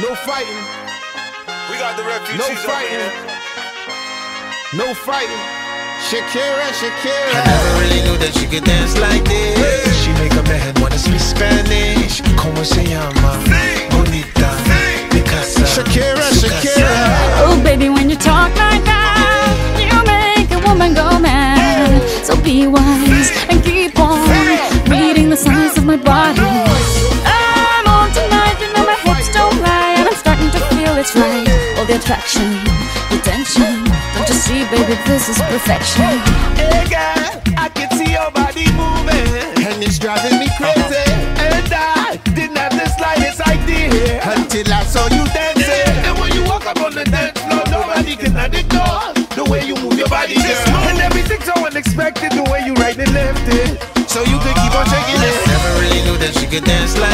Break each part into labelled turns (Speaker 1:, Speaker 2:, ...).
Speaker 1: No fighting.
Speaker 2: We got the refugees
Speaker 1: No fighting. No fighting. Shakira, Shakira.
Speaker 3: I never really knew that she could dance like this. She make a man wanna speak Spanish. Como se llama? Bonita. Picasa.
Speaker 1: Shakira, Shakira.
Speaker 4: Oh, baby, when you talk like that, you make a woman go mad. So be wise All the attraction, the tension. Don't you see, baby, this is perfection.
Speaker 1: Hey girl, I can see your body moving, and it's driving me crazy. Uh-huh. And I didn't have the slightest idea until I saw you dancing. And when you walk up on the dance floor, nobody can ignore the way you move your body, girl. And everything's so unexpected, the way you right and left it. So you can keep on shaking it.
Speaker 3: Never really knew that she could dance like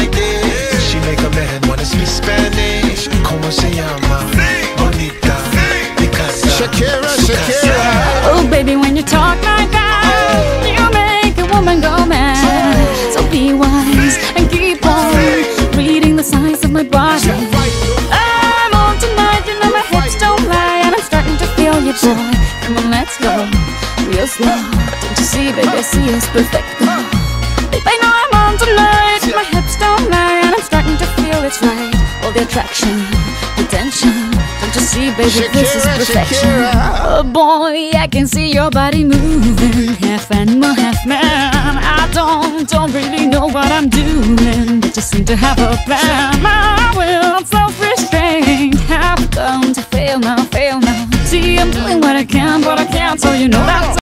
Speaker 4: be wise and keep on reading the signs of my body. I'm on tonight, you know my hips don't lie, and I'm starting to feel you, boy. Come on, let's go, real slow. Don't you see, baby, I see it's perfect. Babe, I know I'm on tonight, my hips don't lie, and I'm starting to feel it's right. All the attraction, the tension. Don't you see, baby, this is perfection.
Speaker 1: Shakira.
Speaker 4: Oh boy, I can see your body moving, half animal, doing, but just seem to have a plan. My will, I'm self-restraint, have come to fail now, fail now. See, I'm doing what I can, but I can't, so you know that